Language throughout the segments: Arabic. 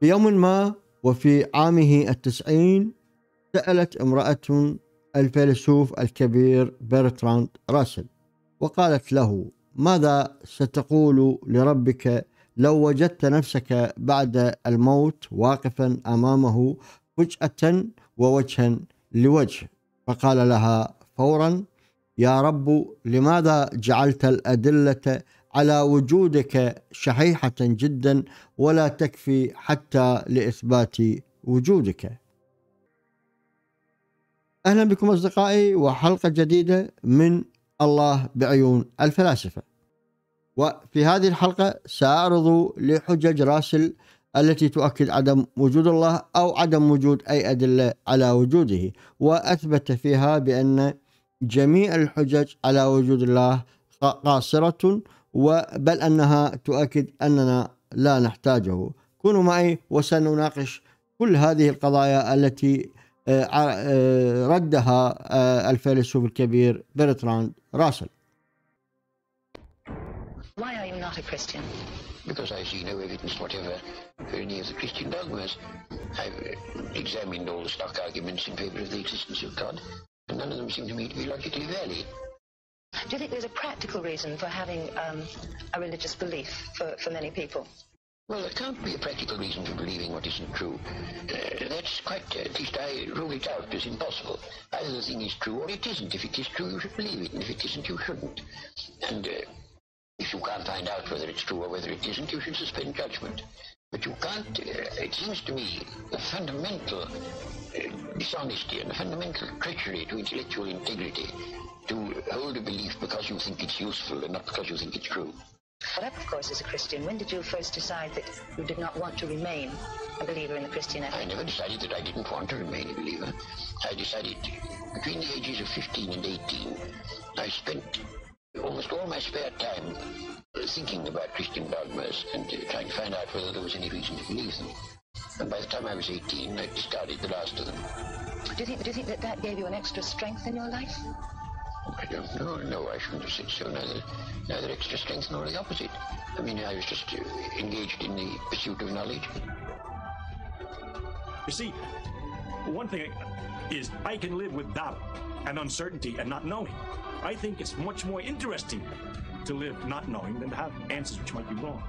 في يوم ما وفي عامه التسعين سألت امرأة الفيلسوف الكبير برتراند راسل وقالت له ماذا ستقول لربك لو وجدت نفسك بعد الموت واقفا أمامه فجأة ووجها لوجه فقال لها فورا يا رب لماذا جعلت الأدلة على وجودك شحيحة جدا ولا تكفي حتى لإثبات وجودك. أهلا بكم أصدقائي وحلقة جديدة من الله بعيون الفلاسفة. وفي هذه الحلقة سأعرض لحجج راسل التي تؤكد عدم وجود الله أو عدم وجود أي أدلة على وجوده. وأثبت فيها بأن جميع الحجج على وجود الله قاصرة بل أنها تؤكد أننا لا نحتاجه كونوا معي وسنناقش كل هذه القضايا التي آه، آه، ردها آه، الفيلسوف الكبير برتراند راسل Why are you not a Christian? Because I see no evidence whatever for any of the Christian dogmas. I've examined all the stock arguments in favour of the existence of God, and none of them seem to me to be logically valid. Do you think there's a practical reason for having um, a religious belief for, for many people? Well, there can't be a practical reason for believing what isn't true. Uh, that's quite, uh, at least I rule it out as impossible. Either the thing is true or it isn't. If it is true, you should believe it, and if it isn't, you shouldn't. And uh, if you can't find out whether it's true or whether it isn't, you should suspend judgment. But you can't, uh, it seems to me, a fundamental uh, dishonesty and a fundamental treachery to intellectual integrity to hold a belief because you think it's useful and not because you think it's true. Well, of course, as a Christian, when did you first decide that you did not want to remain a believer in the Christian ethic? I never decided that I didn't want to remain a believer. I decided between the ages of 15 and 18, I spent almost all my spare time thinking about Christian dogmas and trying to find out whether there was any reason to believe them. And by the time I was 18, I discarded the last of them. Do you think, do you think that that gave you an extra strength in your life? I don't know. No, I shouldn't have said so. Neither, neither extra strength nor the opposite. I mean, I was just uh, engaged in the pursuit of knowledge. You see, one thing is I can live with doubt and uncertainty and not knowing. I think it's much more interesting to live not knowing than to have answers which might be wrong.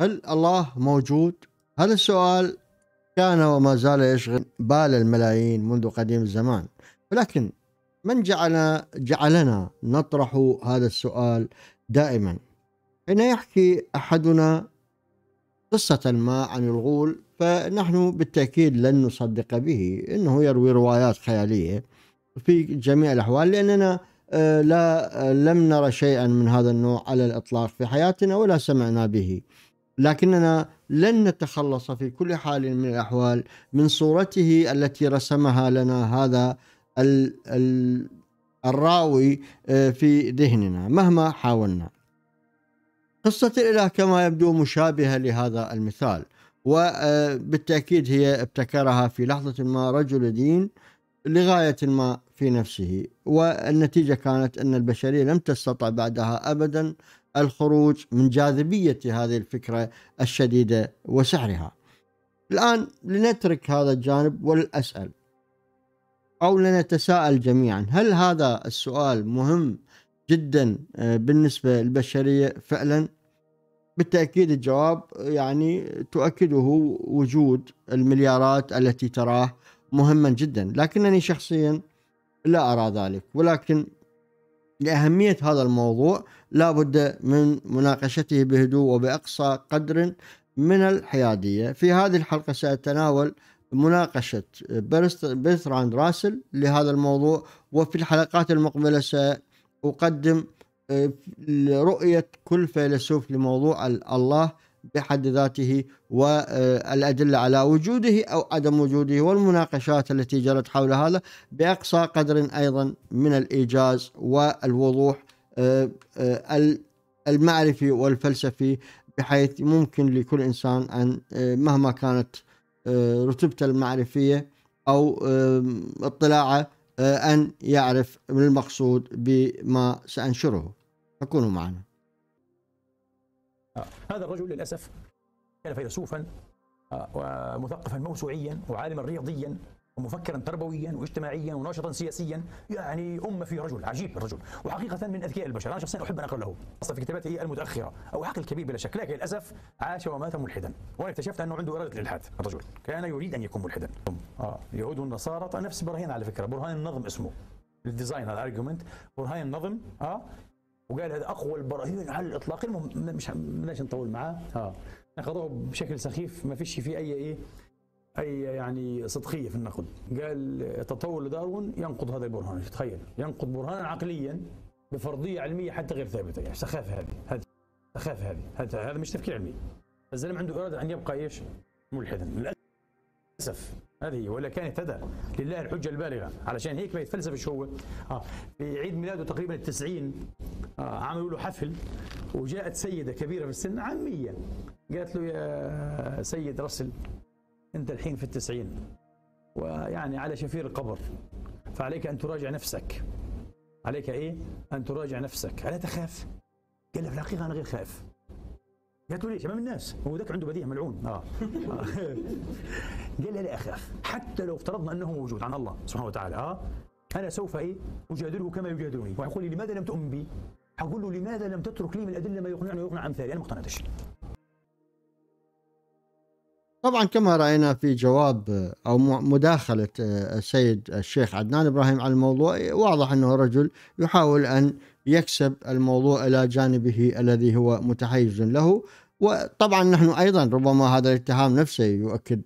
هل الله موجود؟ هذا السؤال كان وما زال يشغل بال الملايين منذ قديم الزمان. ولكن من جعل جعلنا نطرح هذا السؤال دائما؟ حين يحكي أحدنا قصة ما عن الغول فنحن بالتأكيد لن نصدق به. إنه يروي روايات خيالية في جميع الأحوال لأننا آه، لا آه، لم نرى شيئا من هذا النوع على الإطلاق في حياتنا ولا سمعنا به. لكننا لن نتخلص في كل حال من الأحوال من صورته التي رسمها لنا هذا الراوي آه، في ذهننا مهما حاولنا. قصة الإله كما يبدو مشابهة لهذا المثال وبالتأكيد هي ابتكرها في لحظة ما رجل دين لغاية ما في نفسه والنتيجة كانت أن البشرية لم تستطع بعدها أبدا الخروج من جاذبية هذه الفكرة الشديدة وسحرها الآن لنترك هذا الجانب ولأسأل أو لنتساءل جميعا. هل هذا السؤال مهم جدا آه، بالنسبة للبشرية فعلا؟ بالتأكيد الجواب يعني تؤكده وجود المليارات التي تراه مهما جدا. لكنني شخصيا لا أرى ذلك ولكن لأهمية هذا الموضوع لا بد من مناقشته بهدوء وبأقصى قدر من الحيادية. في هذه الحلقة سأتناول مناقشة برتراند راسل لهذا الموضوع وفي الحلقات المقبلة سأقدم آه، رؤية كل فيلسوف لموضوع الله بحد ذاته والأدلة على وجوده أو عدم وجوده والمناقشات التي جرت حول هذا بأقصى قدر أيضا من الإيجاز والوضوح آه، آه، المعرفي والفلسفي بحيث ممكن لكل إنسان أن مهما كانت رتبته المعرفية آم، اطلاعه آه، أن يعرف من المقصود بما سأنشره. فكونوا معنا. آه، هذا الرجل للأسف كان فيلسوفا آه، ومثقفا موسوعيا وعالما رياضيا ومفكرا تربويا واجتماعيا وناشطا سياسيا يعني أمة في رجل عجيب الرجل وحقيقة من أذكياء البشر أنا شخصيا أحب أن أقرأ له خاصة في كتاباته المتأخرة أو عقل كبير بلا شك لكن للأسف عاش ومات ملحدا. وأنا اكتشفت أنه عنده إرادة الإلحاد الرجل. كان يريد أن يكون ملحدا. آه يهود والنصارى طيب نفس براهين على فكرة برهان النظم اسمه. ال design ال argument برهان النظم آه وقال هذا أقوى البراهين على الإطلاق المهم مش بلاش نطول معاه. آه. ناخذوه بشكل سخيف ما فيش فيه أي إيه أي يعني صدقية في النقد. قال التطور لداروين ينقض هذا البرهان تخيل. ينقض برهانا عقليا بفرضية علمية حتى غير ثابتة. يعني سخافة هذه هذه سخافة هذه هذا هذا مش تفكير علمي. الزلمة عنده إرادة أن يبقى إيش؟ ملحدا. للاسف هذه ولا كان اهتدى لله الحجة البالغة. علشان هيك بيتفلسف إيش هو؟ آه في عيد ميلاده تقريبا التسعين آه عملوا له حفل وجاءت سيدة كبيرة في السن عامية. قالت له يا سيد رسل أنت الحين في التسعين ويعني على شفير القبر فعليك أن تراجع نفسك. عليك إيه؟ أن تراجع نفسك. ألا تخاف؟ قال له في الحقيقة أنا غير خائف قالت له ليش أمام الناس. هو ذاك عنده بديهه ملعون. آه. قال لي لا اخاف حتى لو افترضنا أنه موجود عن الله سبحانه وتعالى آه أنا سوف إيه أجادله كما يجادلني. ويقول لي لماذا لم تؤمن بي؟ حقول له لماذا لم تترك لي من الادله ما يقنعني ويقنع أمثالي؟ أنا ما اقتنعتش طبعا كما رأينا في جواب أو م- مداخلة آه، السيد الشيخ عدنان إبراهيم على الموضوع واضح أنه رجل يحاول أن يكسب الموضوع إلى جانبه الذي هو متحيز له. وطبعا نحن أيضا ربما هذا الاتهام نفسه يؤكد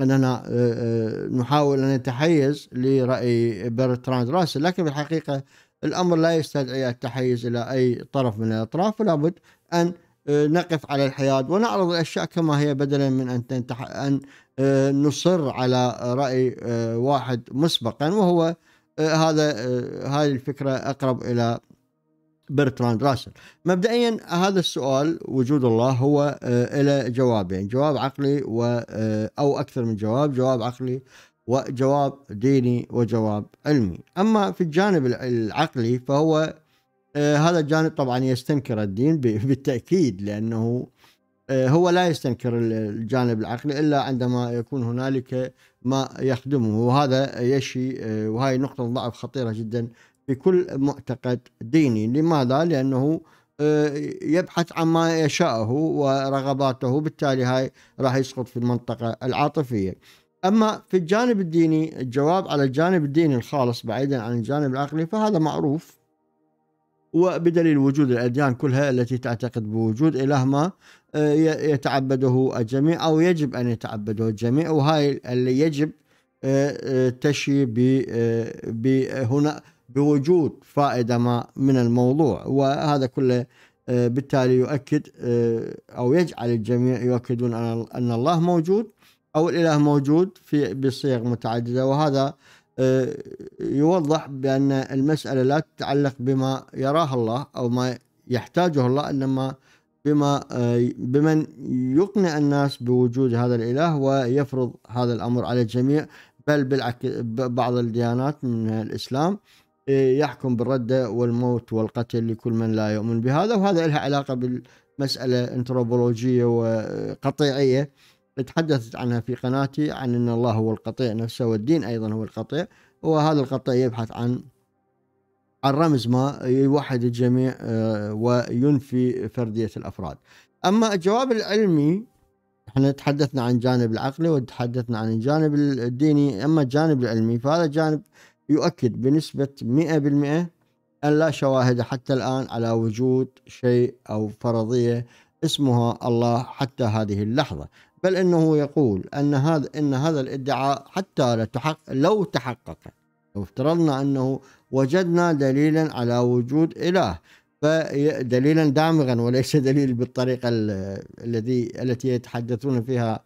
أننا آه، آه، نحاول أن نتحيز لرأي برتراند راسل لكن في الحقيقة الأمر لا يستدعي التحيز إلى أي طرف من الأطراف ولا بد أن آه، نقف على الحياد ونعرض الأشياء كما هي بدلا من أن أن آه، نصر على رأي آه، واحد مسبقا وهو آه، هذا آه، هذه الفكرة أقرب إلى برتراند راسل. مبدئيا هذا السؤال وجود الله هو آه، له جوابين جواب عقلي و آه، أو أكثر من جواب جواب عقلي وجواب ديني وجواب علمي. أما في الجانب الع- العقلي فهو آه، هذا الجانب طبعا يستنكر الدين بالتأكيد لأنه آه، هو لا يستنكر ال- الجانب العقلي إلا عندما يكون هنالك ما يخدمه وهذا يشي آه، وهي نقطة ضعف خطيرة جدا في كل معتقد ديني. لماذا؟ لأنه يبحث عن ما يشاءه ورغباته بالتالي هاي راح يسقط في المنطقة العاطفية. أما في الجانب الديني الجواب على الجانب الديني الخالص بعيدا عن الجانب العقلي فهذا معروف. وبدليل وجود الأديان كلها التي تعتقد بوجود اله ما آه، يتعبده الجميع أو يجب أن يتعبده الجميع وهاي اللي يجب آه، آه، تشي بهنا بوجود فائدة ما من الموضوع. وهذا كله بالتالي يؤكد أو يجعل الجميع يؤكدون أن الله موجود أو الإله موجود في بصيغ متعددة. وهذا يوضح بأن المسألة لا تتعلق بما يراه الله أو ما يحتاجه الله إنما بما آه، بمن يقنع الناس بوجود هذا الإله ويفرض هذا الأمر على الجميع. بل بالعكس بعض الديانات من الإسلام آه، يحكم بالردة والموت والقتل لكل من لا يؤمن بهذا وهذا لها علاقة بالمسألة انثروبولوجية وقطيعية. تحدثت عنها في قناتي عن أن الله هو القطيع نفسه والدين أيضا هو القطيع. وهذا القطيع يبحث عن عن رمز ما يوحد الجميع آه، وينفي فردية الأفراد. أما الجواب العلمي إحنا تحدثنا عن الجانب العقلي وتحدثنا عن الجانب الديني. أما الجانب العلمي فهذا الجانب يؤكد بنسبة 100% أن لا شواهد حتى الآن على وجود شيء أو فرضية اسمها الله حتى هذه اللحظة. بل إنه يقول أن هذا إن هذا الادعاء حتى لا تحقق لو تحقق. لو افترضنا أنه وجدنا دليلا على وجود إله فدليلا دامغا وليس دليل بالطريقة ال- الذي التي يتحدثون فيها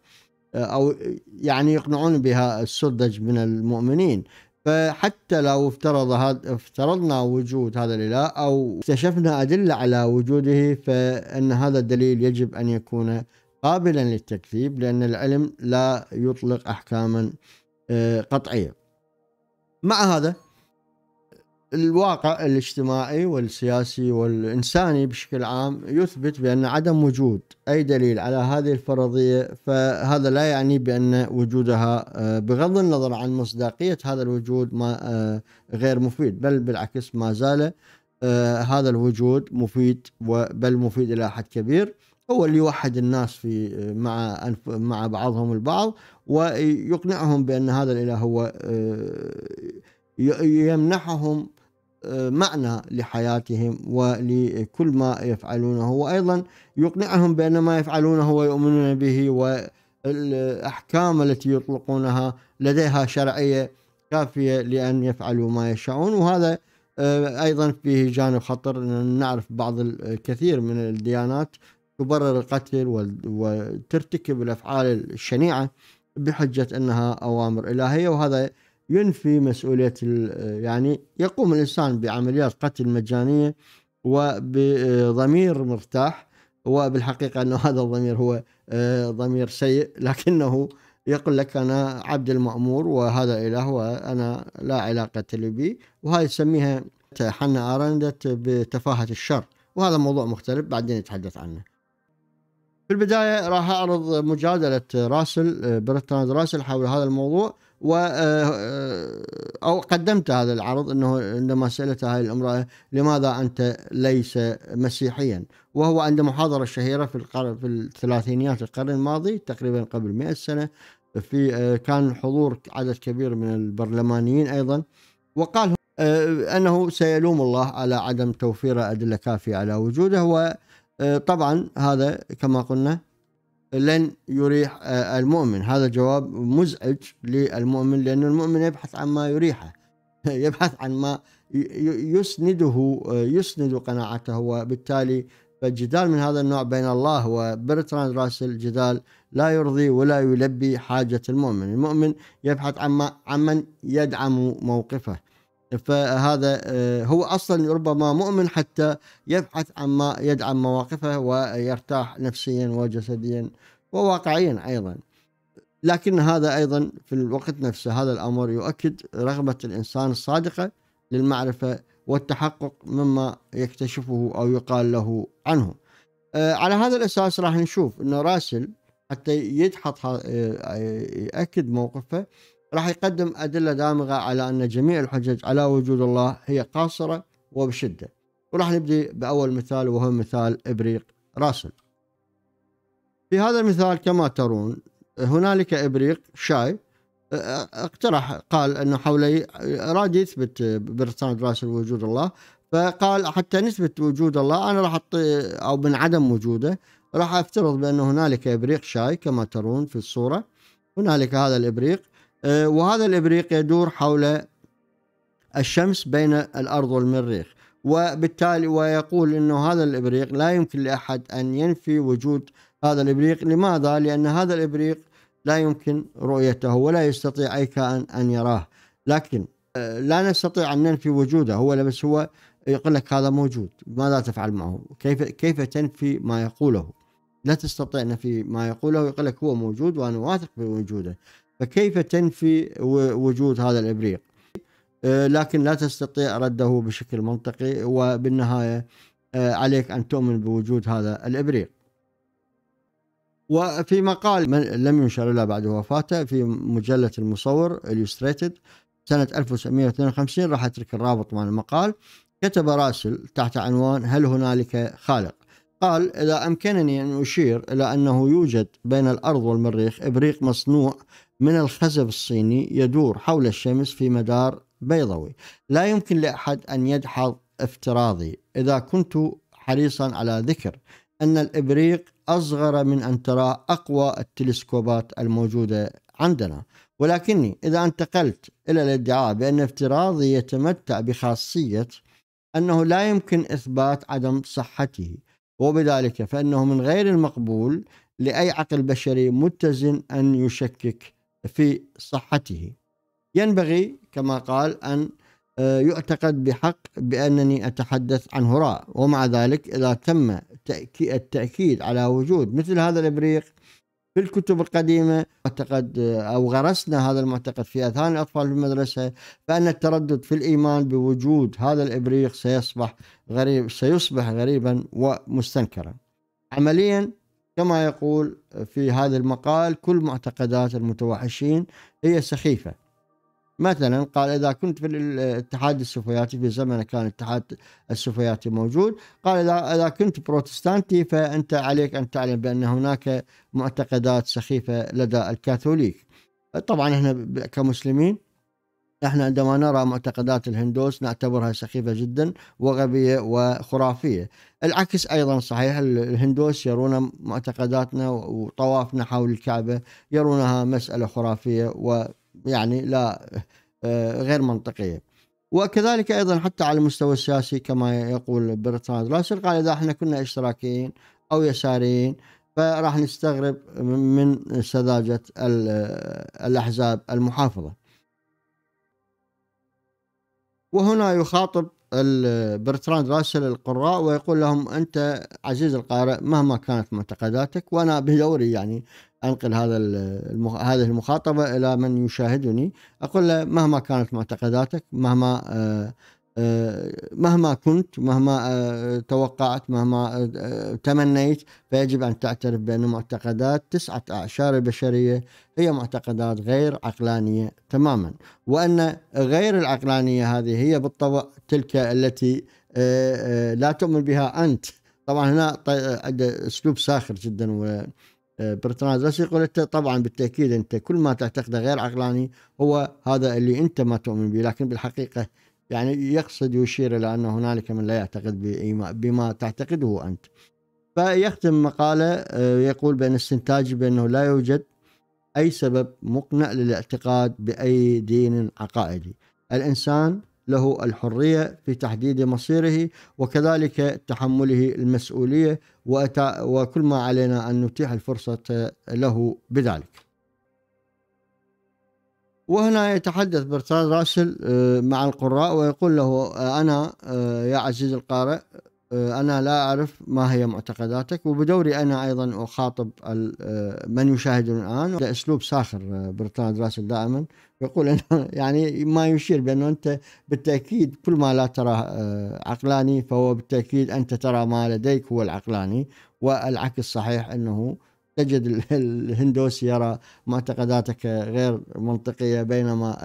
أو يعني يقنعون بها السذج من المؤمنين. فحتى لو افترض هذا افترضنا وجود هذا الإله أو اكتشفنا أدلة على وجوده فإن هذا الدليل يجب أن يكون قابلا للتكذيب لأن العلم لا يطلق احكاما آه، قطعية. مع هذا الواقع الاجتماعي والسياسي والإنساني بشكل عام يثبت بأن عدم وجود أي دليل على هذه الفرضية فهذا لا يعني بأن وجودها آه، بغض النظر عن مصداقية هذا الوجود ما آه، غير مفيد بل بالعكس ما زال هذا الوجود مفيد بل مفيد إلى حد كبير. هو اللي يوحد الناس في مع مع بعضهم البعض ويقنعهم بأن هذا الإله هو يمنحهم معنى لحياتهم ولكل ما يفعلونه وأيضا يقنعهم بأن ما يفعلونه ويؤمنون به والأحكام التي يطلقونها لديها شرعية كافية لأن يفعلوا ما يشاءون وهذا آه، أيضا فيه جانب خطر نعرف بعض الكثير من الديانات تبرر القتل وترتكب الأفعال الشنيعة بحجة أنها أوامر إلهية وهذا ينفي مسؤولية يعني يقوم الإنسان بعمليات قتل مجانية وبضمير مرتاح وبالحقيقة أنه هذا الضمير هو آه، ضمير سيء لكنه يقول لك أنا عبد المأمور وهذا إله وأنا لا علاقة لي به وهذه يسميها حنا أرندت بتفاهة الشر وهذا موضوع مختلف بعدين نتحدث عنه. في البداية راح أعرض مجادلة راسل آه، برتراند راسل حول هذا الموضوع و آه، آه، أو قدمت هذا العرض إنه عندما سألت هذه الامرأة لماذا أنت ليس مسيحيا؟ وهو عند محاضرة شهيرة في القرن في الثلاثينيات القرن الماضي تقريبا قبل 100 سنة في كان حضور عدد كبير من البرلمانيين أيضا وقال أنه سيلوم الله على عدم توفير أدلة كافية على وجوده وطبعا هذا كما قلنا لن يريح آه، المؤمن. هذا جواب مزعج للمؤمن لأن المؤمن يبحث عن ما يريحه يبحث عن ما يسنده آه، يسند قناعته وبالتالي فالجدال من هذا النوع بين الله وبرتراند راسل جدال لا يرضي ولا يلبي حاجة المؤمن. المؤمن يبحث عن عمن يدعم موقفه. فهذا آه، هو أصلا ربما مؤمن حتى يبحث عن ما يدعم مواقفه ويرتاح نفسيا وجسديا وواقعيا أيضا لكن هذا أيضا في الوقت نفسه هذا الأمر يؤكد رغبة الإنسان الصادقة للمعرفة والتحقق مما يكتشفه أو يقال له عنه. آه، على هذا الأساس راح نشوف إنه راسل حتى يدحض آه، ياكد موقفه راح يقدم أدلة دامغة على أن جميع الحجج على وجود الله هي قاصرة وبشدة. وراح نبدي بأول مثال وهو مثال إبريق راسل. في هذا المثال كما ترون هنالك إبريق شاي اقترح قال أنه حوله أراد يثبت برسالة راسل وجود الله فقال حتى نثبت وجود الله أنا راح أو من عدم وجوده راح أفترض بأن هنالك إبريق شاي كما ترون في الصورة. هنالك هذا الإبريق وهذا الإبريق يدور حول الشمس بين الأرض والمريخ. وبالتالي ويقول أنه هذا الإبريق لا يمكن لأحد أن ينفي وجود هذا الإبريق. لماذا؟ لأن هذا الإبريق لا يمكن رؤيته ولا يستطيع أي كائن أن يراه. لكن آه، لا نستطيع أن ننفي وجوده هو بس هو يقول لك هذا موجود ماذا تفعل معه؟ كيف كيف تنفي ما يقوله؟ لا تستطيع نفي ما يقوله يقول لك هو موجود وأنا واثق بوجوده. فكيف تنفي وجود هذا الإبريق؟ آه، لكن لا تستطيع رده بشكل منطقي وبالنهاية آه، عليك أن تؤمن بوجود هذا الإبريق. وفي مقال من لم ينشر إلا بعد وفاته في مجلة المصور اليوستريتد سنة 1952 راح أترك الرابط مع المقال. كتب راسل تحت عنوان هل هنالك خالق؟ قال إذا أمكنني أن أشير إلى أنه يوجد بين الأرض والمريخ إبريق مصنوع من الخزف الصيني يدور حول الشمس في مدار بيضوي لا يمكن لأحد أن يدحض افتراضي. إذا كنت حريصا على ذكر أن الإبريق أصغر من أن ترى أقوى التلسكوبات الموجودة عندنا. ولكني إذا انتقلت إلى الادعاء بأن افتراضي يتمتع بخاصية أنه لا يمكن إثبات عدم صحته. وبذلك فإنه من غير المقبول لأي عقل بشري متزن أن يشكك في صحته. ينبغي كما قال أن آه، يعتقد بحق بأنني أتحدث عن هراء ومع ذلك إذا تم التأكيد على وجود مثل هذا الإبريق في الكتب القديمة معتقد أو غرسنا هذا المعتقد في أذهان الأطفال في المدرسة فأن التردد في الإيمان بوجود هذا الإبريق سيصبح غريب سيصبح غريبا ومستنكرا. عمليا كما يقول في هذا المقال كل معتقدات المتوحشين هي سخيفة. مثلا قال إذا كنت في الاتحاد السوفياتي في زمن كان الاتحاد السوفياتي موجود. قال إذا إذا كنت بروتستانتي فأنت عليك أن تعلم بأن هناك معتقدات سخيفة لدى الكاثوليك. طبعا إحنا كمسلمين إحنا عندما نرى معتقدات الهندوس نعتبرها سخيفة جدا وغبية وخرافية. العكس أيضا صحيح الهندوس يرون معتقداتنا وطوافنا حول الكعبة يرونها مسألة خرافية ويعني لا آه، غير منطقية. وكذلك أيضا حتى على المستوى السياسي كما يقول برتراند راسل قال إذا إحنا كنا إشتراكيين أو يساريين فراح نستغرب من سذاجة الأحزاب المحافظة. وهنا يخاطب برتراند راسل القراء ويقول لهم أنت عزيز القارئ مهما كانت معتقداتك وأنا بدوري يعني أنقل هذا المخ... هذه المخاطبة إلى من يشاهدني. أقول له مهما كانت معتقداتك مهما آه مهما كنت مهما آه، توقعت مهما آه، تمنيت فيجب أن تعترف بأن معتقدات تسعة أعشار البشرية هي معتقدات غير عقلانية تماما وأن غير العقلانية هذه هي بالطبع تلك التي لا تؤمن بها أنت. طبعا هنا أسلوب ساخر جدا و برتراند راسل يقول طبعا بالتأكيد أنت كل ما تعتقده غير عقلاني هو هذا اللي أنت ما تؤمن به لكن بالحقيقة يعني يقصد يشير إلى أن هنالك من لا يعتقد بما تعتقده أنت. فيختم مقالة آه، يقول بأن استنتاجي بأنه لا يوجد أي سبب مقنع للاعتقاد بأي دين عقائدي. الإنسان له الحرية في تحديد مصيره وكذلك تحمله المسؤولية وكل ما علينا أن نتيح الفرصة له بذلك. وهنا يتحدث برتراند راسل آه، مع القراء ويقول له آه، أنا آه، يا عزيز القارئ أنا لا أعرف ما هي معتقداتك وبدوري أنا أيضا أخاطب من يشاهدون الآن. أسلوب ساخر برتراند راسل دائما. يقول أنه يعني ما يشير بأنه أنت بالتأكيد كل ما لا تراه عقلاني فهو بالتأكيد أنت ترى ما لديك هو العقلاني والعكس صحيح أنه تجد الهندوسي يرى معتقداتك غير منطقية بينما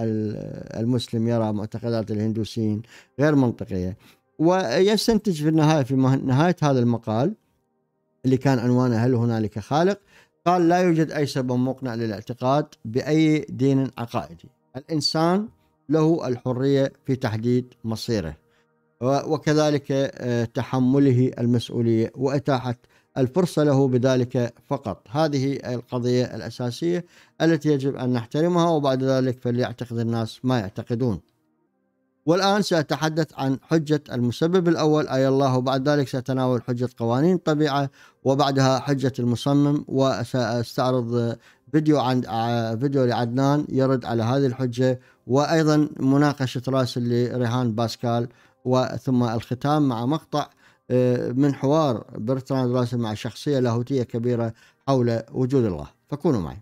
المسلم يرى معتقدات الهندوسيين غير منطقية. ويستنتج في النهاية في نهاية هذا المقال اللي كان عنوانه هل هنالك خالق؟ قال لا يوجد أي سبب مقنع للاعتقاد بأي دين عقائدي. الإنسان له الحرية في تحديد مصيره. وكذلك آه، تحمله المسؤولية وإتاحة الفرصة له بذلك فقط. هذه القضية الأساسية التي يجب أن نحترمها وبعد ذلك فليعتقد الناس ما يعتقدون. والآن سأتحدث عن حجة المسبب الأول. أي الله وبعد ذلك سأتناول حجة قوانين الطبيعة وبعدها حجة المصمم وسأستعرض فيديو عن فيديو لعدنان يرد على هذه الحجة وأيضا مناقشة راسل لرهان باسكال وثم الختام مع مقطع من حوار برتراند راسل مع شخصية لاهوتية كبيرة حول وجود الله. فكونوا معي.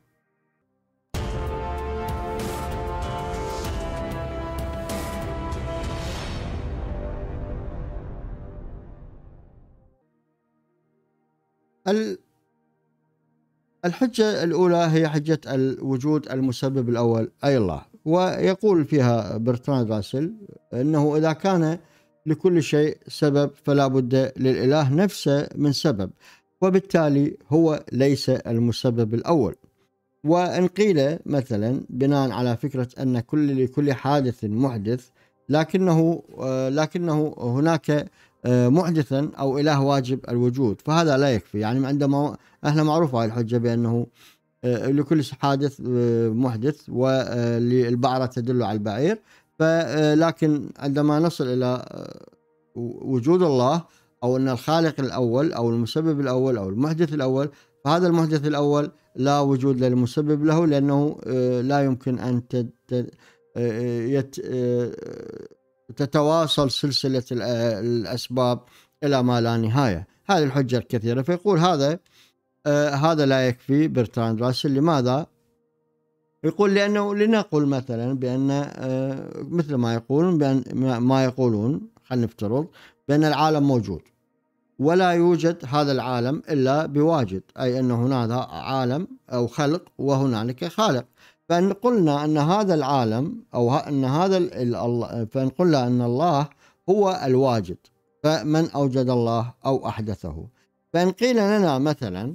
الحجة الأولى هي حجة الوجود المسبب الأول أي الله. ويقول فيها برتراند راسل أنه إذا كان لكل شيء سبب فلا بد للإله نفسه من سبب وبالتالي هو ليس المسبب الأول. وإن قيل مثلا بناء على فكرة أن كل لكل حادث محدث لكنه لكنه هناك محدثا أو إله واجب الوجود فهذا لا يكفي. يعني عندما إحنا معروف هاي الحجة بأنه لكل حادث محدث والبعرة تدل على البعير لكن عندما نصل إلى وجود الله أو أن الخالق الأول أو المسبب الأول أو المحدث الأول فهذا المحدث الأول لا وجود للمسبب له لأنه لا يمكن أن تتواصل سلسلة الأسباب إلى ما لا نهاية. هذه الحجة الكثيرة. فيقول هذا آه هذا لا يكفي برتراند راسل. لماذا؟ يقول لأنه لنقل مثلا بأن آه مثل ما يقولون بأن ما يقولون خلينا نفترض بأن العالم موجود. ولا يوجد هذا العالم إلا بواجد أي أن هناك عالم أو خلق وهنالك خالق. فإن قلنا أن هذا العالم أو أن هذا فإن قلنا أن الله هو الواجد فمن أوجد الله أو أحدثه؟ فإن قيل لنا مثلا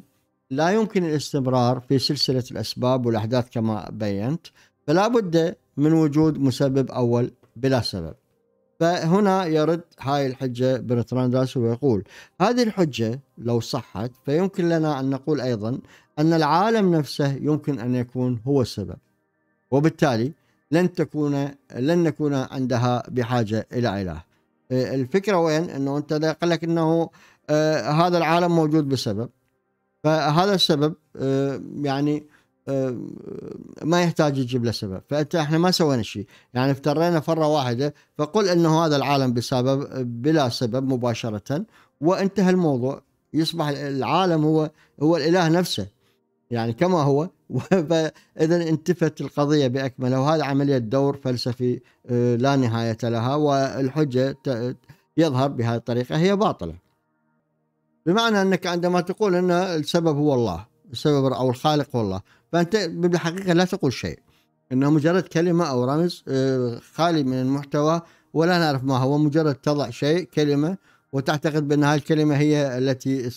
لا يمكن الاستمرار في سلسلة الأسباب والأحداث كما بينت فلا بد من وجود مسبب أول بلا سبب. فهنا يرد هاي الحجة برتراند ويقول هذه الحجة لو صحت فيمكن لنا أن نقول أيضا أن العالم نفسه يمكن أن يكون هو السبب وبالتالي لن تكون لن نكون عندها بحاجة إلى إله. الفكرة وين؟ أنه أنت قال لك أنه آه هذا العالم موجود بسبب. فهذا السبب آه يعني آه، ما يحتاج يجيب له سبب. فأنت إحنا ما سوينا شيء. يعني افترينا فرة واحدة فقل إنه هذا العالم بسبب بلا سبب مباشرة وانتهى الموضوع. يصبح العالم هو هو الإله نفسه. يعني كما هو. فاذا انتفت القضية باكملها وهذا عملية دور فلسفي آه، لا نهاية لها والحجة يظهر بهذه الطريقة. هي باطلة. بمعنى أنك عندما تقول أن السبب هو الله السبب أو الخالق هو الله فأنت بالحقيقة لا تقول شيء. إنه مجرد كلمة أو رمز آه، خالي من المحتوى ولا نعرف ما هو مجرد تضع شيء كلمة وتعتقد بأن هذه الكلمة هي التي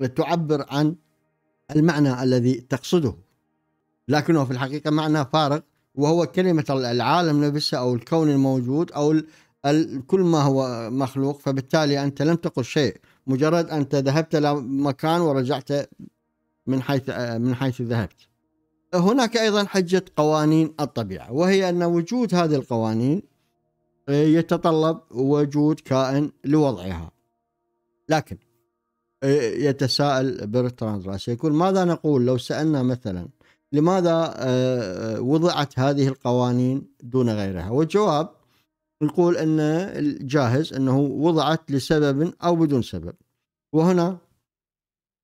ستعبر عن المعنى الذي تقصده. لكنه في الحقيقة معنى فارغ وهو كلمة العالم نفسه أو الكون الموجود أو كل ما هو مخلوق فبالتالي أنت لم تقل شيء. مجرد أنت ذهبت إلى مكان ورجعت من حيث من حيث ذهبت. هناك أيضا حجة قوانين الطبيعة وهي أن وجود هذه القوانين يتطلب وجود كائن لوضعها. لكن يتساءل برتراند راس يقول ماذا نقول لو سألنا مثلا لماذا وضعت هذه القوانين دون غيرها؟ والجواب نقول أن الجاهز أنه وضعت لسبب أو بدون سبب. وهنا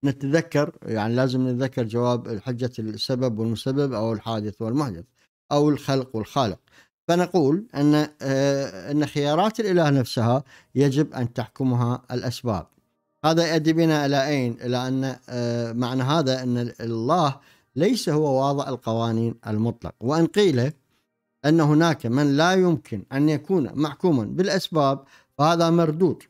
نتذكر يعني لازم نتذكر جواب حجة السبب والمسبب أو الحادث والمحدث أو الخلق والخالق فنقول أن آه، أن خيارات الإله نفسها يجب أن تحكمها الأسباب هذا يؤدي بنا إلى أين؟ إلى أن آه، معنى هذا أن الله ليس هو واضع القوانين المطلق وإن قيل أن هناك من لا يمكن أن يكون محكوما بالأسباب فهذا مردود.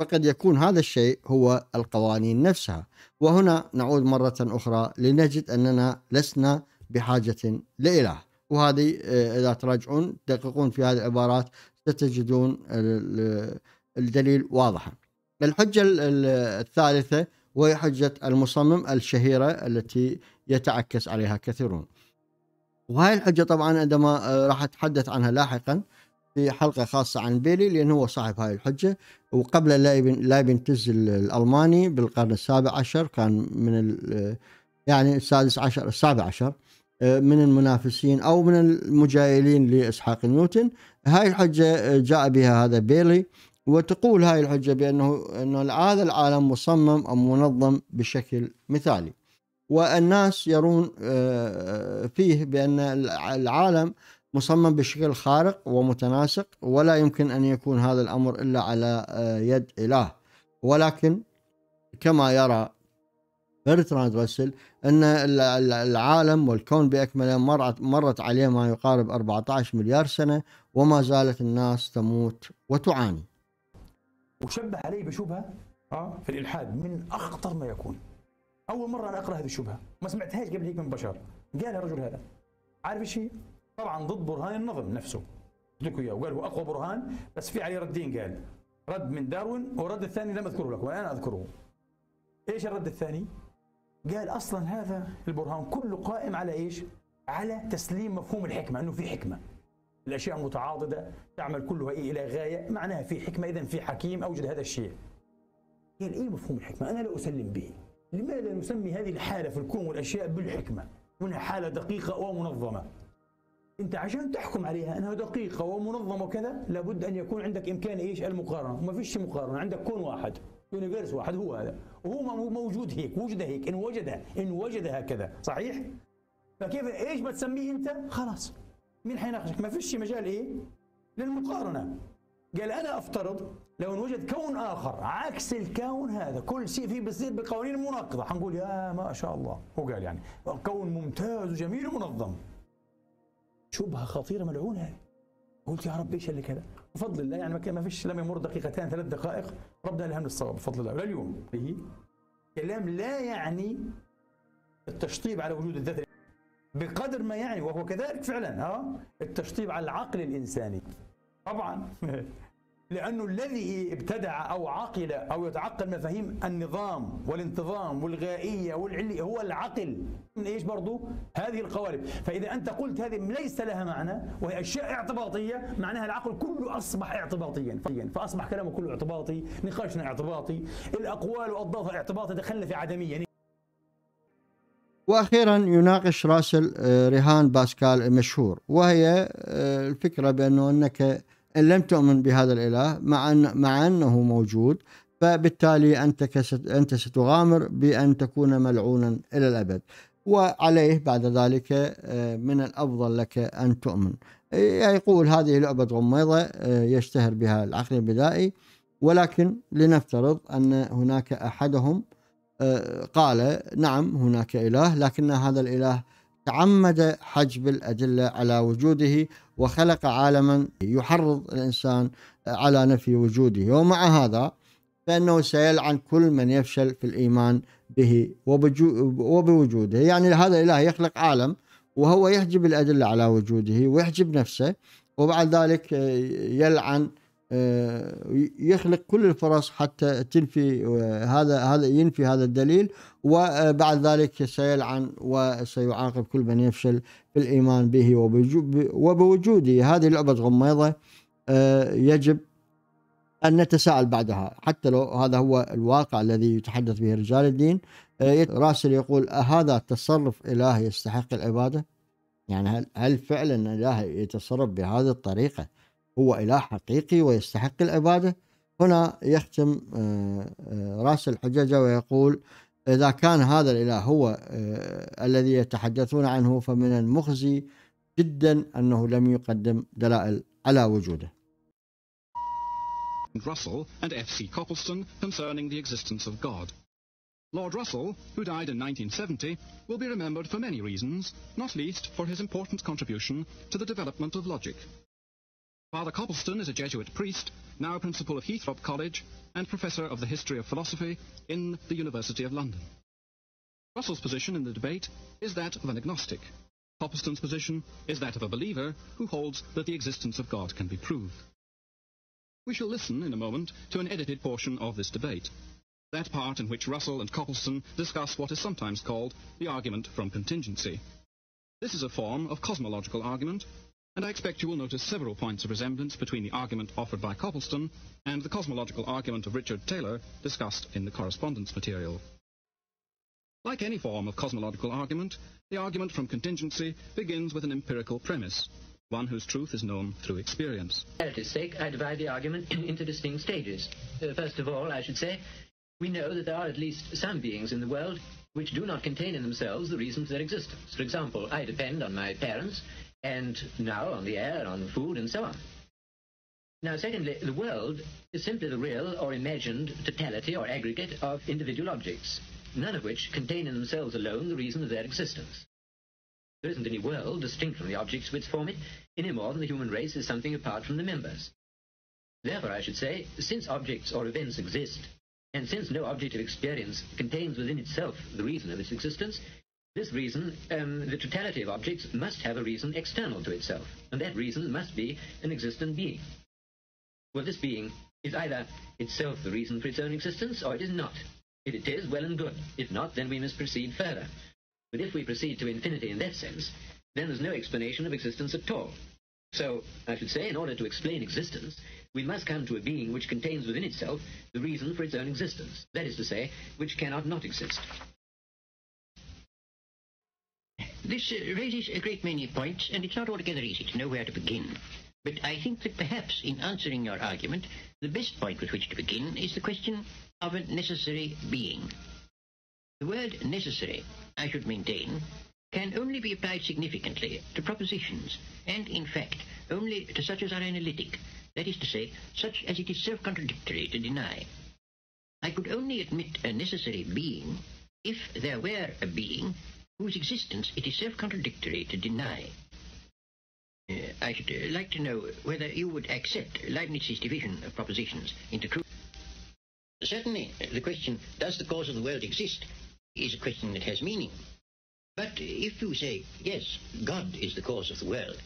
فقد يكون هذا الشيء هو القوانين نفسها. وهنا نعود مرة أخرى لنجد أننا لسنا بحاجة لإله. وهذه آه، إذا تراجعون تدققون في هذه العبارات ستجدون الدليل واضحا. الحجة الثالثة وهي حجة المصمم الشهيرة التي يتعكس عليها كثيرون. وهذه الحجة طبعا عندما آه، راح أتحدث عنها لاحقا في حلقة خاصة عن بيلي لأنه هو صاحب هاي الحجة. وقبل لايبن تز الألماني بالقرن السابع عشر كان من يعني السادس عشر السابع عشر آه، من المنافسين أو من المجايلين لإسحاق نيوتن. هاي الحجة جاء بها هذا بيلي وتقول هاي الحجة بأنه أنه هذا العالم مصمم أو منظم بشكل مثالي. والناس يرون آه، فيه بأن العالم مصمم بشكل خارق ومتناسق ولا يمكن أن يكون هذا الأمر إلا على آه، يد إله ولكن كما يرى برتراند راسل أن العالم والكون بأكمله مرت عليه ما يقارب 14 مليار سنة وما زالت الناس تموت وتعاني. وشبه عليه بشبهة آه في الإلحاد من أخطر ما يكون. أول مرة أنا أقرأ هذه الشبهة. ما سمعتهاش قبل هيك من بشر. قال الرجل هذا. عارف إيش هي؟ طبعا ضد برهان النظم نفسه. لكم اياه وقال هو أقوى برهان بس في عليه ردين قال. رد من داروين والرد الثاني لم أذكره لكم وأنا أذكره. إيش الرد الثاني؟ قال أصلا هذا البرهان كله قائم على إيش؟ على تسليم مفهوم الحكمة أنه في حكمة. الأشياء متعاضدة تعمل كلها إيه؟ إلى غاية. معناها في حكمة اذا في حكيم أوجد هذا الشيء. قال إيه مفهوم الحكمة؟ أنا لا أسلم به. لماذا نسمي هذه الحالة في الكون والأشياء بالحكمة؟ هنا حالة دقيقة ومنظمة أنت عشان تحكم عليها أنها دقيقة ومنظمة وكذا لابد أن يكون عندك إمكان إيش المقارنة وما فيش مقارنة عندك كون واحد يونيفيرس واحد هو هذا وهو مو- موجود هيك وجد هيك إن وجد إن وجد هكذا صحيح؟ فكيف إيش بتسميه أنت؟ خلاص مين حيناقشك؟ ما فيش مجال إيه؟ للمقارنة قال أنا أفترض لو إن وجد كون آخر عكس الكون هذا. كل شيء فيه بيصير بقوانين مناقضة حنقول يا ما شاء الله. هو قال يعني كون ممتاز وجميل ومنظم. شبهة خطيرة ملعونة. هذه قلت يا رب إيش اللي كذا؟ بفضل الله يعني ما فيش لم يمر دقيقتين ثلاث دقائق. ربنا ألهمنا الصواب بفضل الله. لليوم هي كلام لا يعني التشطيب على وجود الذات. بقدر ما يعني وهو كذلك فعلا ها التشطيب على العقل الإنساني. طبعا. لأنه الذي ابتدع أو عقل أو يتعقل مفاهيم النظام والانتظام والغائية والعليه هو العقل. من إيش برضو؟ هذه القوالب. فإذا أنت قلت هذه ليس لها معنى وهي أشياء اعتباطية معناها العقل كله أصبح اعتباطيا. فأصبح كلامه كله اعتباطي نقاشنا اعتباطي الأقوال واضافها اعتباطي دخلنا في عدميه وأخيرا يناقش راسل آه، رهان باسكال المشهور وهي آه، الفكرة بأنه أنك إن لم تؤمن بهذا الإله مع أن مع أنه موجود فبالتالي أنت أنت ستغامر بأن تكون ملعونا إلى الأبد. وعليه بعد ذلك آه، من الأفضل لك أن تؤمن. يقول هذه لعبة غميضة آه، يشتهر بها العقل البدائي. ولكن لنفترض أن هناك أحدهم آه، قال نعم هناك إله لكن هذا الإله تعمد حجب الأدلة على وجوده وخلق عالما يحرض الإنسان على نفي وجوده. ومع هذا فإنه سيلعن كل من يفشل في الإيمان به وبوجوده. يعني هذا الإله يخلق عالم وهو يحجب الأدلة على وجوده ويحجب نفسه وبعد ذلك يلعن آه، يخلق كل الفرص حتى تنفي آه، هذا هذا ينفي هذا الدليل وبعد ذلك سيلعن وسيعاقب كل من يفشل في الايمان به وبوجو- وبوجوده هذه لعبة غميضة آه، يجب أن نتساءل بعدها حتى لو هذا هو الواقع الذي يتحدث به رجال الدين آه، راسل يقول هذا تصرف اله يستحق العبادة؟ يعني هل هل فعلا اله يتصرف بهذه الطريقة هو إله حقيقي ويستحق العبادة؟ هنا يختم آه، آه، راس الحججه ويقول اذا كان هذا الاله هو آه، الذي يتحدثون عنه فمن المخزي جدا انه لم يقدم دلائل على وجوده. Russell and F.C. Copleston concerning the existence of God. Lord Russell, who died in 1970, will be remembered for many reasons, not least for his important contribution to the development of logic. Father Copleston is a Jesuit priest, now principal of Heathrop College and professor of the history of philosophy in the University of London. Russell's position in the debate is that of an agnostic. Copleston's position is that of a believer who holds that the existence of God can be proved. We shall listen in a moment to an edited portion of this debate, that part in which Russell and Copleston discuss what is sometimes called the argument from contingency. This is a form of cosmological argument, and I expect you will notice several points of resemblance between the argument offered by Copleston and the cosmological argument of Richard Taylor discussed in the correspondence material. Like any form of cosmological argument, the argument from contingency begins with an empirical premise, one whose truth is known through experience. For clarity's sake, I divide the argument into distinct stages. Uh, first of all, I should say, we know that there are at least some beings in the world which do not contain in themselves the reason for their existence. For example, I depend on my parents, and now on the air, on food, and so on. Now, secondly, the world is simply the real or imagined totality or aggregate of individual objects, none of which contain in themselves alone the reason of their existence. There isn't any world distinct from the objects which form it, any more than the human race is something apart from the members. Therefore, I should say, since objects or events exist, and since no object of experience contains within itself the reason of its existence, this reason, um, the totality of objects, must have a reason external to itself, and that reason must be an existent being. Well, this being is either itself the reason for its own existence, or it is not. If it is, well and good. If not, then we must proceed further. But if we proceed to infinity in that sense, then there's no explanation of existence at all. So, I should say, in order to explain existence, we must come to a being which contains within itself the reason for its own existence. That is to say, which cannot not exist. This uh, raises a great many points, and it's not altogether easy to know where to begin. But I think that perhaps in answering your argument, the best point with which to begin is the question of a necessary being. The word necessary, I should maintain, can only be applied significantly to propositions, and in fact only to such as are analytic, that is to say, such as it is self-contradictory to deny. I could only admit a necessary being if there were a being whose existence it is self-contradictory to deny. Uh, I should uh, like to know whether you would accept Leibniz's division of propositions into true. Certainly, the question, does the cause of the world exist, is a question that has meaning. But if you say, yes, God is the cause of the world,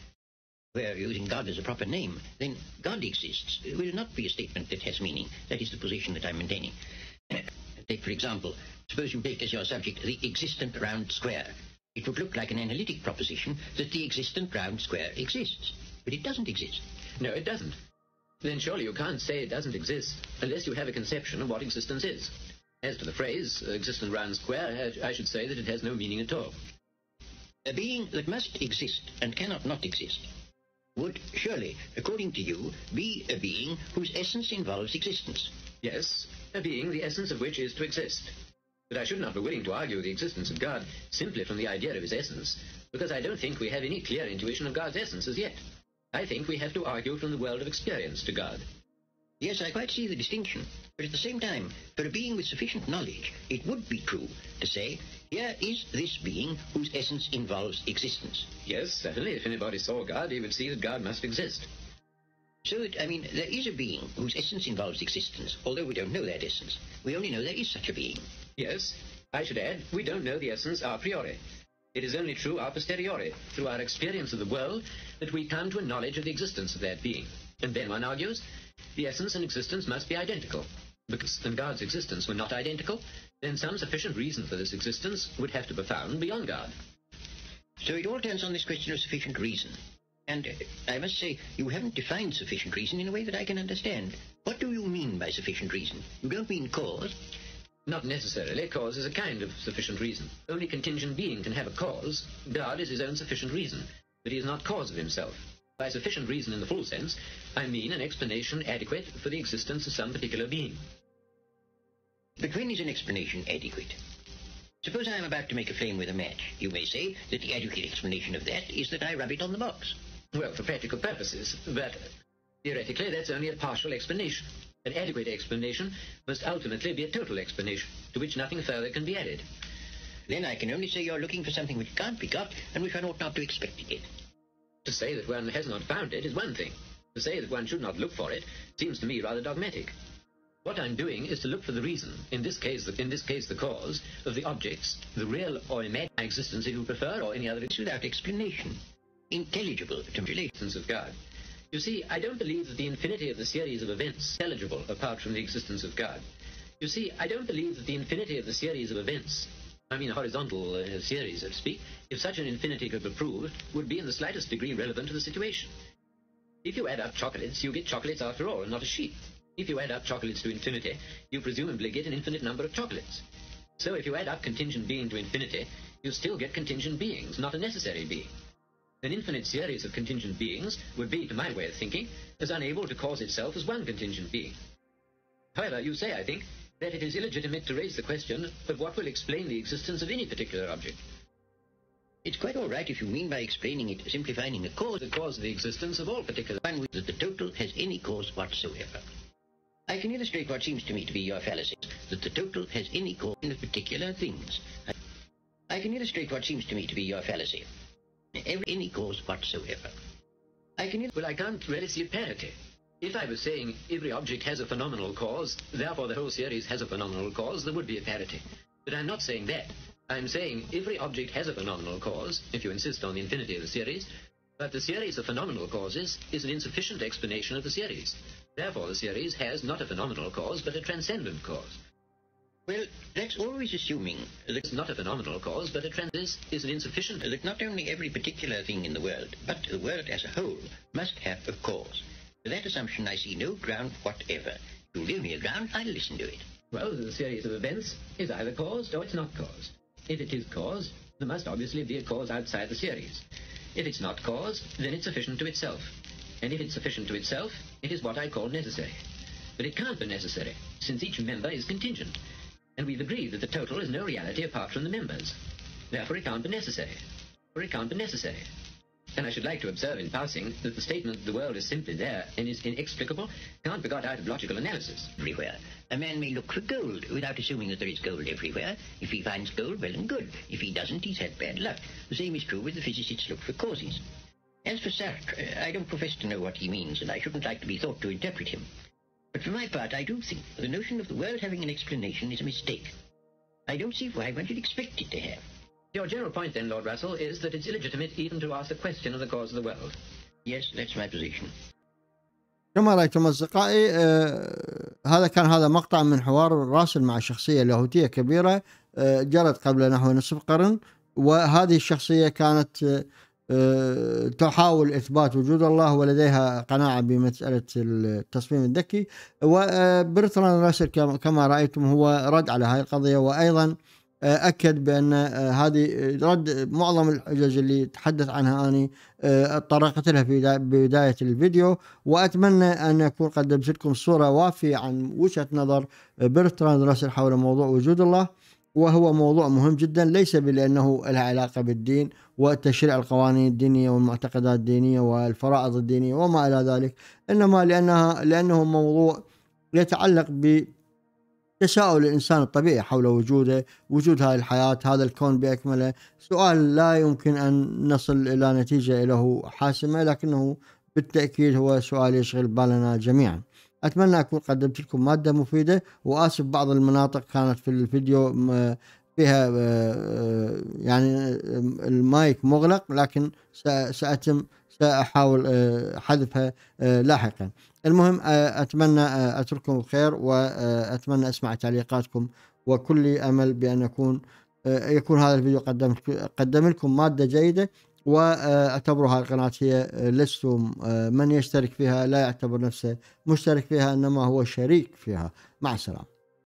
where using God as a proper name, then God exists will not be a statement that has meaning. That is the position that I'm maintaining. Take, for example, suppose you take as your subject the existent round square. It would look like an analytic proposition that the existent round square exists. But it doesn't exist. No, it doesn't. Then surely you can't say it doesn't exist unless you have a conception of what existence is. As to the phrase, uh, existent round square, I should say that it has no meaning at all. A being that must exist and cannot not exist would surely, according to you, be a being whose essence involves existence. Yes, a being the essence of which is to exist. But I should not be willing to argue the existence of God simply from the idea of his essence, because I don't think we have any clear intuition of God's essence as yet. I think we have to argue from the world of experience to God. Yes, I quite see the distinction. But at the same time, for a being with sufficient knowledge, it would be true to say, here is this being whose essence involves existence. Yes, certainly. If anybody saw God, he would see that God must exist. So that, I mean, there is a being whose essence involves existence, although we don't know that essence. We only know there is such a being. Yes, I should add, we don't know the essence a priori. It is only true a posteriori, through our experience of the world, that we come to a knowledge of the existence of that being. And then one argues, the essence and existence must be identical. Because if God's existence were not identical, then some sufficient reason for this existence would have to be found beyond God. So it all turns on this question of sufficient reason. And uh, I must say, you haven't defined sufficient reason in a way that I can understand. What do you mean by sufficient reason? You don't mean cause? Not necessarily. Cause is a kind of sufficient reason. Only contingent being can have a cause. God is his own sufficient reason, but he is not cause of himself. By sufficient reason in the full sense, I mean an explanation adequate for the existence of some particular being. But when is an explanation adequate? Suppose I am about to make a flame with a match. You may say that the adequate explanation of that is that I rub it on the box. Well, for practical purposes, but theoretically that's only a partial explanation. An adequate explanation must ultimately be a total explanation, to which nothing further can be added. Then I can only say you're looking for something which can't be got and which one ought not to expect to get. To say that one has not found it is one thing. To say that one should not look for it seems to me rather dogmatic. What I'm doing is to look for the reason, in this case, the, in this case, the cause of the objects, the real or imaginary existence, if you prefer, or any other, without explanation, intelligible to relations of God. You see, I don't believe that the infinity of the series of events is eligible apart from the existence of God. You see, I don't believe that the infinity of the series of events I mean a horizontal uh, series, so to speak, if such an infinity could be proved, would be in the slightest degree relevant to the situation. If you add up chocolates, you get chocolates after all, and not a sheep. If you add up chocolates to infinity, you presumably get an infinite number of chocolates. So if you add up contingent being to infinity, you still get contingent beings, not a necessary being. An infinite series of contingent beings would be, to my way of thinking, as unable to cause itself as one contingent being. However, you say, I think, that it is illegitimate to raise the question of what will explain the existence of any particular object. It's quite all right if you mean by explaining it simply finding a cause. The cause of the existence of all particular... One that the total has any cause whatsoever. I can illustrate what seems to me to be your fallacy, that the total has any cause in the particular things. I can illustrate what seems to me to be your fallacy. Any cause whatsoever. I can... Well, I can't really see a parity. If I was saying every object has a phenomenal cause, therefore the whole series has a phenomenal cause, there would be a parity. But I'm not saying that. I'm saying every object has a phenomenal cause, if you insist on the infinity of the series, but the series of phenomenal causes is an insufficient explanation of the series. Therefore, the series has not a phenomenal cause, but a transcendent cause. Well, that's always assuming that it's not a phenomenal cause, but a trans is an insufficient... That not only every particular thing in the world, but the world as a whole, must have a cause. For that assumption, I see no ground whatever. You give me a ground, I'll listen to it. Well, the series of events is either caused or it's not caused. If it is caused, there must obviously be a cause outside the series. If it's not caused, then it's sufficient to itself. And if it's sufficient to itself, it is what I call necessary. But it can't be necessary, since each member is contingent. And we've agreed that the total is no reality apart from the members. Therefore, it can't be necessary. For it can't be necessary. And I should like to observe in passing that the statement that the world is simply there and is inexplicable can't be got out of logical analysis. Everywhere. A man may look for gold without assuming that there is gold everywhere. If he finds gold, well and good. If he doesn't, he's had bad luck. The same is true with the physicists look for causes. As for Sartre, I don't profess to know what he means, and I shouldn't like to be thought to interpret him. But for my part, I do think the notion of the world having an explanation is a mistake. I don't see why one should expect it to have. Your general point, then, Lord Russell, is that it's illegitimate even to ask the question of the cause of the world. Yes, that's my position. كما رايتم اصدقائي آه هذا كان هذا مقطع من حوار راسل مع شخصيه لاهوتيه كبيره آه جرت قبل نحو نصف قرن وهذه الشخصيه كانت آه آه تحاول إثبات وجود الله ولديها قناعة بمسألة التصميم الذكي. وبرتراند راسل كما رأيتم هو رد على هذه القضية وأيضا أكد بأن هذه رد معظم الحجج اللي تحدث عنها أني طرقت لها في بدايه الفيديو. وأتمنى أن اكون قدمت لكم صورة وافية عن وجهة نظر برتراند راسل حول موضوع وجود الله. وهو موضوع مهم جدا ليس لأنه له علاقة بالدين وتشريع القوانين الدينية والمعتقدات الدينية والفرائض الدينية وما إلى ذلك إنما لانها لأنه موضوع يتعلق ب تساؤل الإنسان الطبيعي حول وجوده، وجود هذه الحياة، هذا الكون بأكمله، سؤال لا يمكن أن نصل إلى نتيجة له حاسمة لكنه بالتأكيد هو سؤال يشغل بالنا جميعا. أتمنى أكون قدمت لكم مادة مفيدة وآسف بعض المناطق كانت في الفيديو فيها يعني المايك مغلق لكن سأتم سأحاول حذفها لاحقا. المهم أتمنى أترككم بخير واتمنى أسمع تعليقاتكم وكل أمل بأن يكون يكون هذا الفيديو قدم قدم لكم مادة جيدة واعتبروا هذه القناة هي لستم من يشترك فيها لا يعتبر نفسه مشترك فيها إنما هو شريك فيها. مع السلامة.